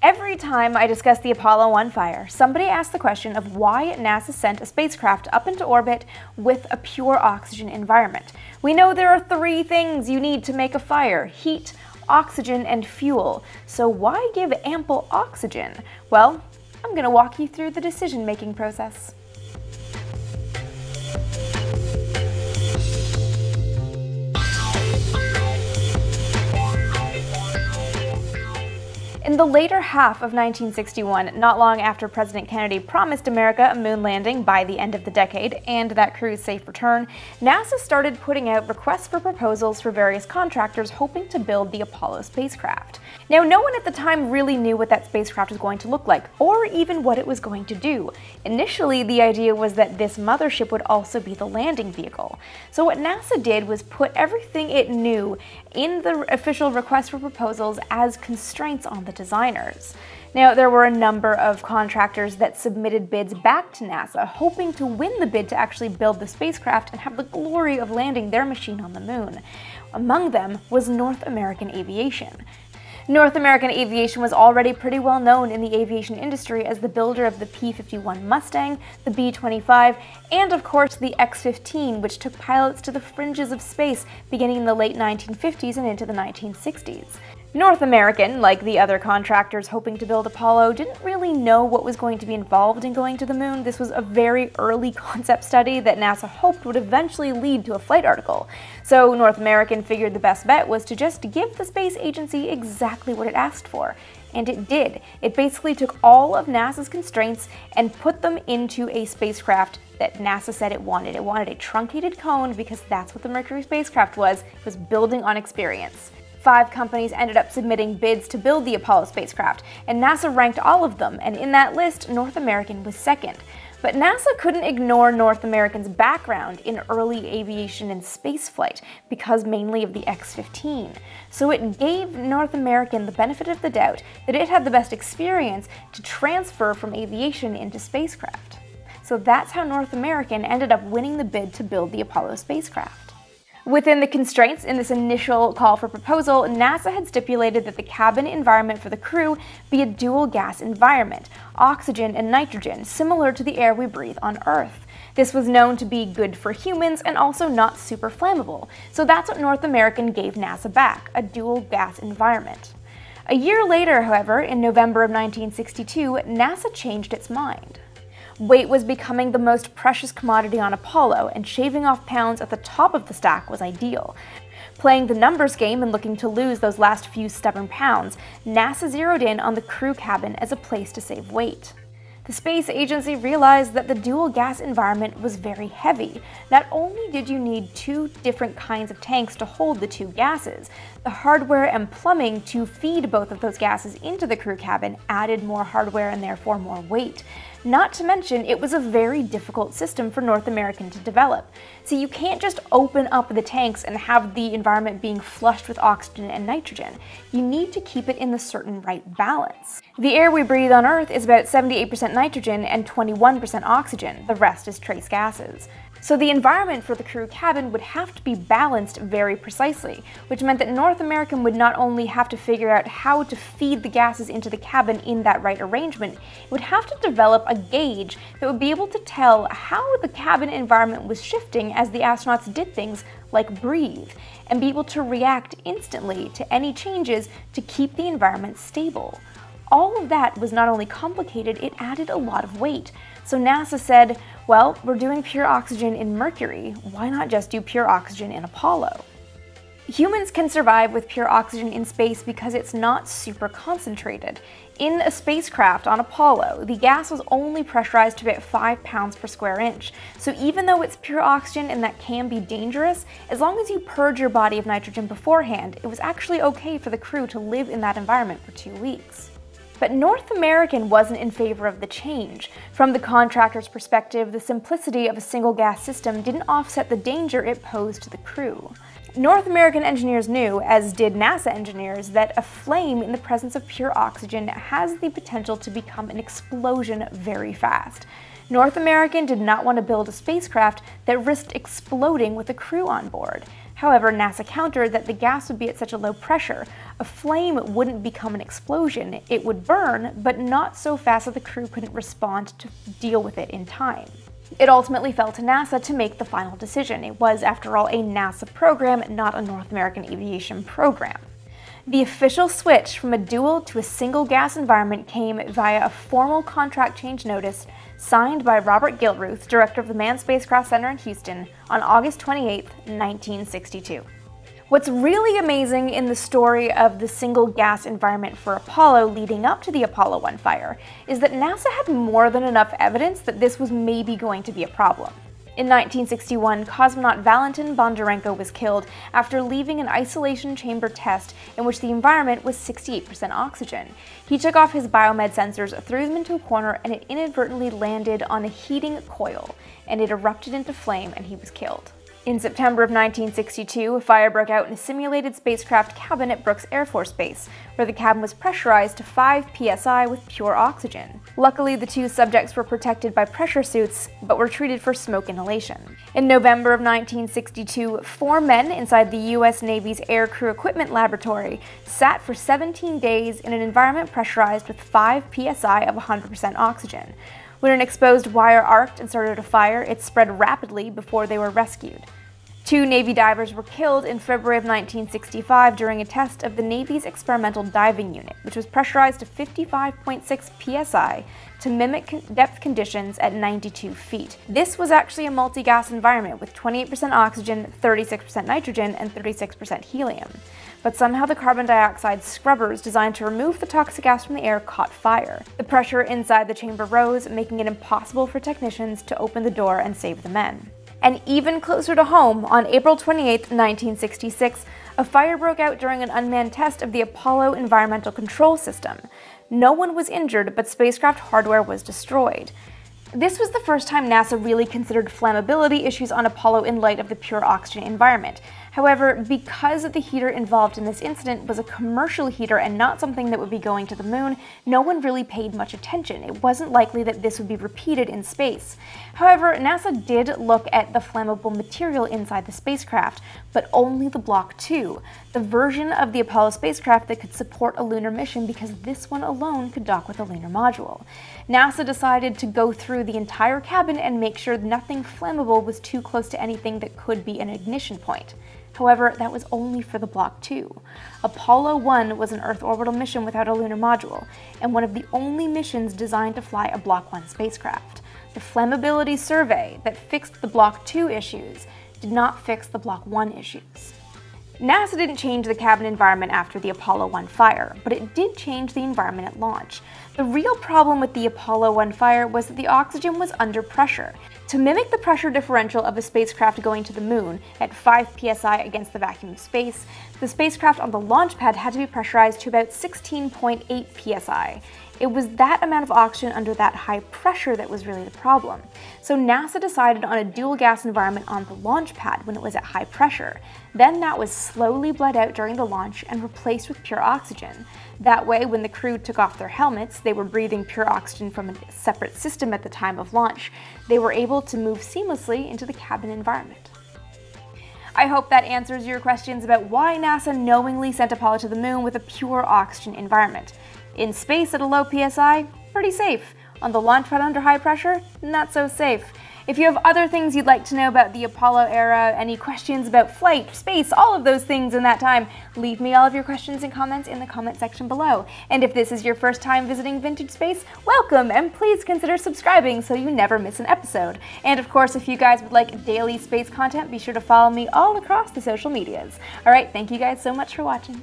Every time I discuss the Apollo 1 fire, somebody asks the question of why NASA sent a spacecraft up into orbit with a pure oxygen environment. We know there are three things you need to make a fire heat, oxygen, and fuel. So why give ample oxygen? Well, I'm going to walk you through the decision making process. In the later half of 1961, not long after President Kennedy promised America a moon landing by the end of the decade and that crew's safe return, NASA started putting out requests for proposals for various contractors hoping to build the Apollo spacecraft. Now, no one at the time really knew what that spacecraft was going to look like, or even what it was going to do. Initially, the idea was that this mothership would also be the landing vehicle. So what NASA did was put everything it knew in the official request for proposals as constraints on the designers. Now, there were a number of contractors that submitted bids back to NASA, hoping to win the bid to actually build the spacecraft and have the glory of landing their machine on the moon. Among them was North American Aviation. North American Aviation was already pretty well known in the aviation industry as the builder of the P-51 Mustang, the B-25, and of course the X-15, which took pilots to the fringes of space beginning in the late 1950s and into the 1960s. North American, like the other contractors hoping to build Apollo, didn't really know what was going to be involved in going to the moon. This was a very early concept study that NASA hoped would eventually lead to a flight article. So North American figured the best bet was to just give the space agency exactly what it asked for. And it did. It basically took all of NASA's constraints and put them into a spacecraft that NASA said it wanted. It wanted a truncated cone because that's what the Mercury spacecraft was. It was building on experience. Five companies ended up submitting bids to build the Apollo spacecraft, and NASA ranked all of them, and in that list, North American was second. But NASA couldn't ignore North American's background in early aviation and spaceflight because mainly of the X 15. So it gave North American the benefit of the doubt that it had the best experience to transfer from aviation into spacecraft. So that's how North American ended up winning the bid to build the Apollo spacecraft. Within the constraints in this initial call for proposal, NASA had stipulated that the cabin environment for the crew be a dual gas environment, oxygen and nitrogen, similar to the air we breathe on Earth. This was known to be good for humans and also not super flammable, so that's what North American gave NASA back, a dual gas environment. A year later, however, in November of 1962, NASA changed its mind. Weight was becoming the most precious commodity on Apollo, and shaving off pounds at the top of the stack was ideal. Playing the numbers game and looking to lose those last few stubborn pounds, NASA zeroed in on the crew cabin as a place to save weight. The space agency realized that the dual gas environment was very heavy. Not only did you need two different kinds of tanks to hold the two gases, the hardware and plumbing to feed both of those gases into the crew cabin added more hardware and therefore more weight. Not to mention, it was a very difficult system for North American to develop. So you can't just open up the tanks and have the environment being flushed with oxygen and nitrogen. You need to keep it in the certain right balance. The air we breathe on Earth is about 78% nitrogen and 21% oxygen. The rest is trace gases. So the environment for the crew cabin would have to be balanced very precisely, which meant that North American would not only have to figure out how to feed the gases into the cabin in that right arrangement, it would have to develop a gauge that would be able to tell how the cabin environment was shifting as the astronauts did things like breathe, and be able to react instantly to any changes to keep the environment stable. All of that was not only complicated, it added a lot of weight. So NASA said, well, we're doing pure oxygen in Mercury, why not just do pure oxygen in Apollo? Humans can survive with pure oxygen in space because it's not super concentrated. In a spacecraft on Apollo, the gas was only pressurized to about 5 pounds per square inch. So even though it's pure oxygen and that can be dangerous, as long as you purge your body of nitrogen beforehand, it was actually okay for the crew to live in that environment for two weeks. But North American wasn't in favor of the change. From the contractor's perspective, the simplicity of a single gas system didn't offset the danger it posed to the crew. North American engineers knew, as did NASA engineers, that a flame in the presence of pure oxygen has the potential to become an explosion very fast. North American did not want to build a spacecraft that risked exploding with a crew on board. However, NASA countered that the gas would be at such a low pressure, a flame wouldn't become an explosion. It would burn, but not so fast that the crew couldn't respond to deal with it in time. It ultimately fell to NASA to make the final decision. It was, after all, a NASA program, not a North American aviation program. The official switch from a dual to a single gas environment came via a formal contract change notice signed by Robert Gilruth, director of the Manned Spacecraft Center in Houston, on August 28, 1962. What's really amazing in the story of the single gas environment for Apollo leading up to the Apollo 1 fire is that NASA had more than enough evidence that this was maybe going to be a problem. In 1961, cosmonaut Valentin Bondarenko was killed after leaving an isolation chamber test in which the environment was 68% oxygen. He took off his biomed sensors, threw them into a corner, and it inadvertently landed on a heating coil, and it erupted into flame and he was killed. In September of 1962, a fire broke out in a simulated spacecraft cabin at Brooks Air Force Base, where the cabin was pressurized to 5 psi with pure oxygen. Luckily, the two subjects were protected by pressure suits, but were treated for smoke inhalation. In November of 1962, four men inside the U.S. Navy's Air Crew Equipment Laboratory sat for 17 days in an environment pressurized with 5 psi of 100% oxygen. When an exposed wire arced and started a fire, it spread rapidly before they were rescued. Two Navy divers were killed in February of 1965 during a test of the Navy's experimental diving unit, which was pressurized to 55.6 psi to mimic depth conditions at 92 feet. This was actually a multi-gas environment with 28% oxygen, 36% nitrogen, and 36% helium. But somehow the carbon dioxide scrubbers designed to remove the toxic gas from the air caught fire. The pressure inside the chamber rose, making it impossible for technicians to open the door and save the men. And even closer to home, on April 28, 1966, a fire broke out during an unmanned test of the Apollo Environmental Control System. No one was injured, but spacecraft hardware was destroyed. This was the first time NASA really considered flammability issues on Apollo in light of the pure oxygen environment. However, because the heater involved in this incident was a commercial heater and not something that would be going to the moon, no one really paid much attention. It wasn't likely that this would be repeated in space. However, NASA did look at the flammable material inside the spacecraft, but only the Block 2, the version of the Apollo spacecraft that could support a lunar mission because this one alone could dock with a lunar module. NASA decided to go through the entire cabin and make sure nothing flammable was too close to anything that could be an ignition point. However, that was only for the Block 2. Apollo 1 was an Earth orbital mission without a lunar module, and one of the only missions designed to fly a Block 1 spacecraft. The flammability survey that fixed the Block 2 issues did not fix the Block 1 issues. NASA didn't change the cabin environment after the Apollo 1 fire, but it did change the environment at launch. The real problem with the Apollo 1 fire was that the oxygen was under pressure, to mimic the pressure differential of a spacecraft going to the moon at 5 psi against the vacuum of space, the spacecraft on the launch pad had to be pressurized to about 16.8 psi. It was that amount of oxygen under that high pressure that was really the problem. So NASA decided on a dual gas environment on the launch pad when it was at high pressure. Then that was slowly bled out during the launch and replaced with pure oxygen. That way, when the crew took off their helmets, they were breathing pure oxygen from a separate system at the time of launch. They were able to move seamlessly into the cabin environment. I hope that answers your questions about why NASA knowingly sent Apollo to the moon with a pure oxygen environment. In space at a low PSI, pretty safe. On the launch pad under high pressure, not so safe. If you have other things you'd like to know about the Apollo era, any questions about flight, space, all of those things in that time, leave me all of your questions and comments in the comment section below. And if this is your first time visiting Vintage Space, welcome and please consider subscribing so you never miss an episode. And of course, if you guys would like daily space content, be sure to follow me all across the social medias. Alright, thank you guys so much for watching.